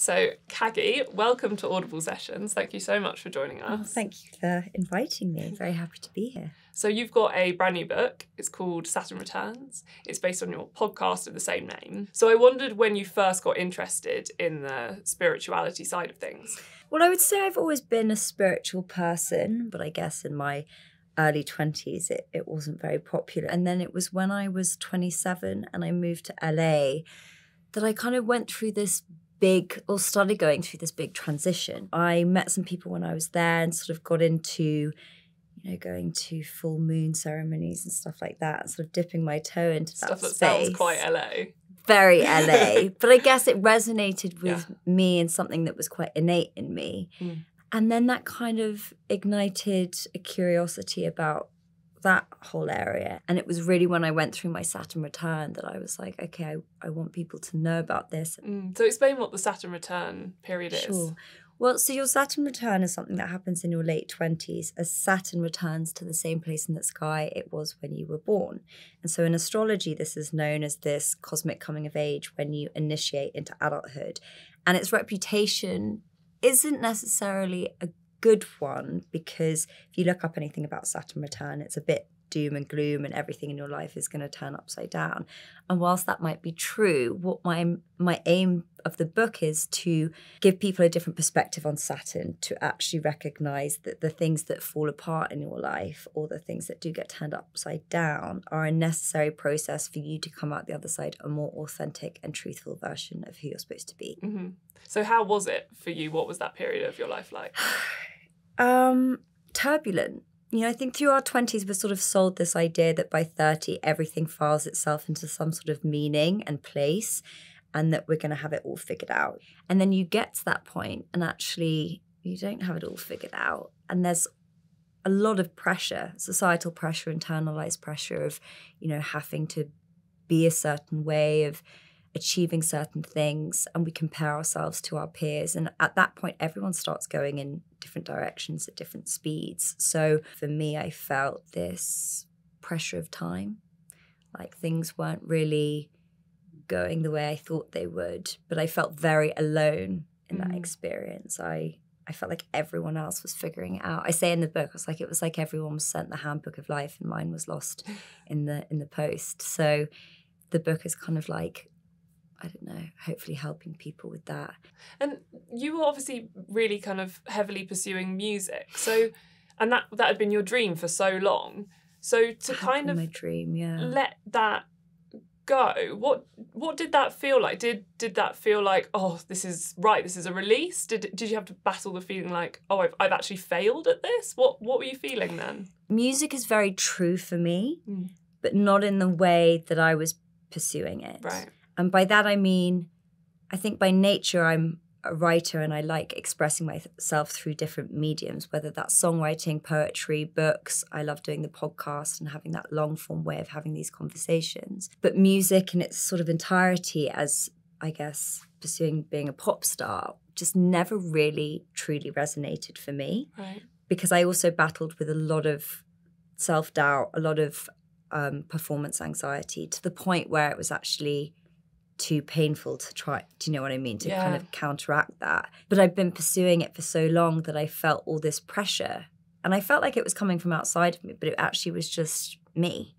So, Caggie, welcome to Audible Sessions. Thank you so much for joining oh, us. Oh, thank you for inviting me. Very happy to be here. So, you've got a brand new book. It's called Saturn Returns. It's based on your podcast of the same name. So, I wondered when you first got interested in the spirituality side of things. Well, I would say I've always been a spiritual person, but I guess in my early 20s it, it wasn't very popular. And then it was when I was 27 and I moved to LA that I kind of went through this big or started going through this big transition. I met some people when I was there and sort of got into you know, going to full moon ceremonies and stuff like that, sort of dipping my toe into Stuff that that space. sounds quite LA. Very LA, but I guess it resonated with Yeah. me and something that was quite innate in me. Mm. And then that kind of ignited a curiosity about that whole area. And it was really when I went through my Saturn return that I was like, okay, I, I want people to know about this. Mm. So, explain what the Saturn return period is. Sure. Well, so your Saturn return is something that happens in your late 20s as Saturn returns to the same place in the sky it was when you were born. And so in astrology, this is known as this cosmic coming of age when you initiate into adulthood. And its reputation isn't necessarily a good one because if you look up anything about Saturn return, it's a bit doom and gloom and everything in your life is going to turn upside down. And whilst that might be true, what my my aim of the book is to give people a different perspective on Saturn to actually recognize that the things that fall apart in your life or the things that do get turned upside down are a necessary process for you to come out the other side a more authentic and truthful version of who you're supposed to be. hmm So, how was it for you? What was that period of your life like? Um, turbulent. You know, I think through our 20s, we're sort of sold this idea that by 30, everything files itself into some sort of meaning and place, and that we're going to have it all figured out. And then you get to that point, and actually, you don't have it all figured out. And there's a lot of pressure, societal pressure, internalized pressure of, you know, having to be a certain way, of achieving certain things and we compare ourselves to our peers and at that point everyone starts going in different directions at different speeds so for me i felt this pressure of time like things weren't really going the way i thought they would but i felt very alone in that Mm. experience i I felt like everyone else was figuring it out. I say in the book, I was like, it was like everyone was sent the handbook of life, and mine was lost in the in the post. So, the book is kind of like I don't know, hopefully helping people with that. And you were obviously really kind of heavily pursuing music. So, and that that had been your dream for so long. So to kind of my dream, yeah. let that go, what what did that feel like? Did did that feel like oh this is right, this is a release? Did did you have to battle the feeling like oh I've I've actually failed at this? What what were you feeling then? Music is very true for me, Mm. but not in the way that I was pursuing it. Right. And by that I mean, I think by nature I'm a writer and I like expressing myself through different mediums, whether that's songwriting, poetry, books. I love doing the podcast and having that long form way of having these conversations. But music in its sort of entirety, as I guess pursuing being a pop star, just never really truly resonated for me Right. because I also battled with a lot of self doubt, a lot of um, performance anxiety to the point where it was actually too painful to try. Do you know what I mean? To kind of counteract that. But I've been pursuing it for so long that I felt all this pressure. And I felt like it was coming from outside of me, but it actually was just me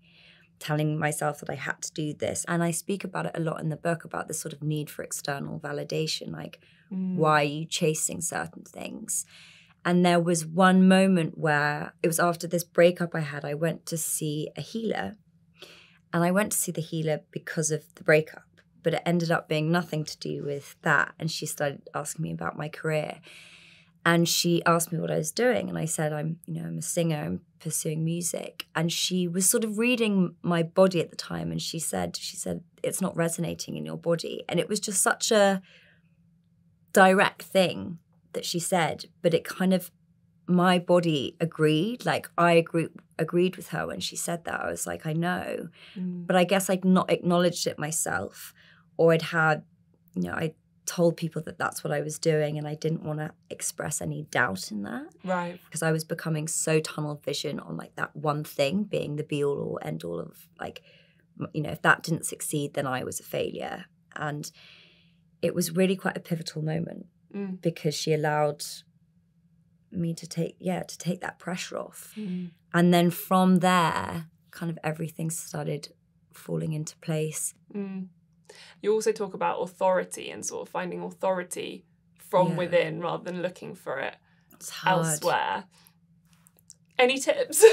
telling myself that I had to do this. And I speak about it a lot in the book about this sort of need for external validation. Like, Mm. why are you chasing certain things? And there was one moment where it was after this breakup I had, I went to see a healer. And I went to see the healer because of the breakup, but it ended up being nothing to do with that. And she started asking me about my career. And she asked me what I was doing. And I said, I'm, you know, I'm a singer, I'm pursuing music. And she was sort of reading my body at the time. And she said, she said, it's not resonating in your body. And it was just such a direct thing that she said, but it kind of my body agreed. Like I agree, agreed with her when she said that. I was like, I know, Mm. but I guess I'd not acknowledged it myself, or I'd had, you know, I told people that that's what I was doing, and I didn't want to express any doubt in that Right. because I was becoming so tunnel vision on like that one thing being the be all or end all of like, you know, if that didn't succeed, then I was a failure. And it was really quite a pivotal moment Mm. because she allowed me to take yeah to take that pressure off Mm. and then from there kind of everything started falling into place Mm. You also talk about authority and sort of finding authority from Yeah. within rather than looking for it elsewhere. Any tips?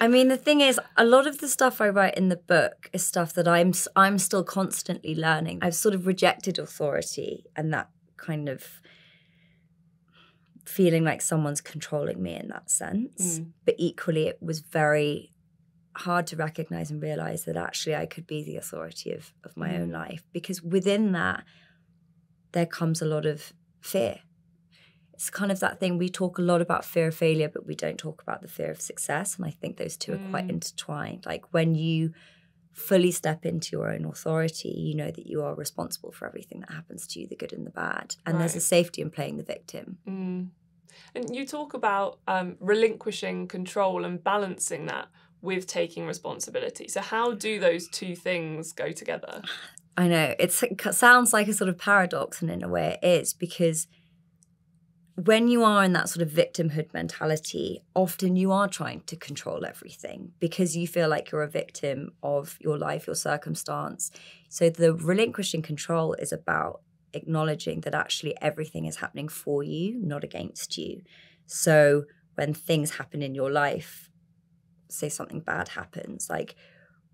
I mean, the thing is, a lot of the stuff I write in the book is stuff that I'm I'm still constantly learning. I've sort of rejected authority and that kind of feeling like someone's controlling me in that sense. Mm. But equally, it was very hard to recognize and realize that actually I could be the authority of of my own life because within that there comes a lot of fear. It's kind of that thing we talk a lot about fear of failure, but we don't talk about the fear of success. And I think those two are quite Mm. intertwined. Like when you fully step into your own authority, you know that you are responsible for everything that happens to you, the good and the bad. And there's a safety in playing the victim. Mm. And you talk about um, relinquishing control and balancing that with taking responsibility. So, how do those two things go together? I know it's, it sounds like a sort of paradox, and in a way it is because when you are in that sort of victimhood mentality, often you are trying to control everything because you feel like you're a victim of your life, your circumstance. So the relinquishing control is about acknowledging that actually everything is happening for you, not against you. So when things happen in your life, say something bad happens, like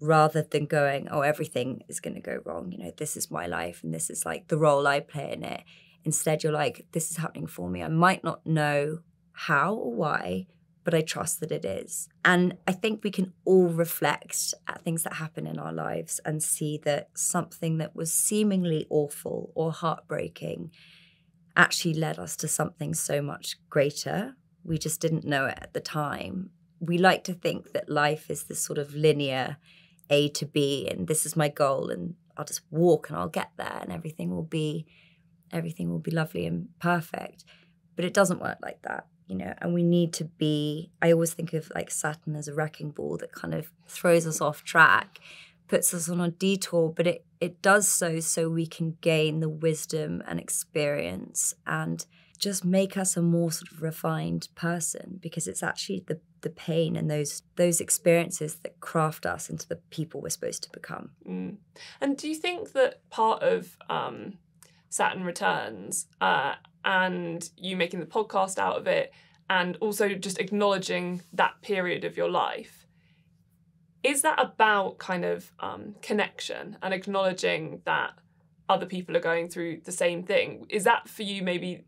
rather than going, oh, everything is going to go wrong, you know, this is my life and this is like the role I play in it. Instead, you're like, this is happening for me. I might not know how or why, but I trust that it is. And I think we can all reflect at things that happen in our lives and see that something that was seemingly awful or heartbreaking actually led us to something so much greater. We just didn't know it at the time. We like to think that life is this sort of linear A to B, and this is my goal, and I'll just walk and I'll get there, and everything will be everything will be lovely and perfect. But it doesn't work like that, you know, and we need to be I always think of like Saturn as a wrecking ball that kind of throws us off track, puts us on a detour, but it it does so so we can gain the wisdom and experience and just make us a more sort of refined person because it's actually the the pain and those those experiences that craft us into the people we're supposed to become. Mm. And do you think that part of um, Saturn Returns uh, and you making the podcast out of it, and also just acknowledging that period of your life, is that about kind of um, connection and acknowledging that other people are going through the same thing? Is that for you maybe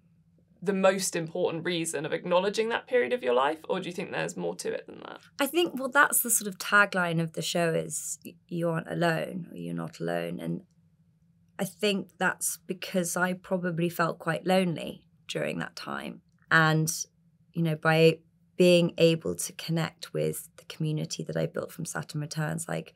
the most important reason of acknowledging that period of your life, or do you think there's more to it than that? I think well that's the sort of tagline of the show is you aren't alone or you're not alone and I think that's because I probably felt quite lonely during that time and you know by being able to connect with the community that I built from Saturn Returns like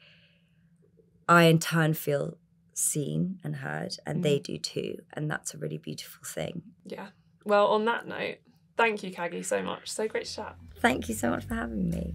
I in turn feel seen and heard and they mm. do too and that's a really beautiful thing. Yeah. Well, on that note, thank you, Caggie, so much. So great to chat. Thank you so much for having me.